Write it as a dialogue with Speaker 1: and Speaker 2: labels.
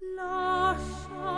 Speaker 1: Lascia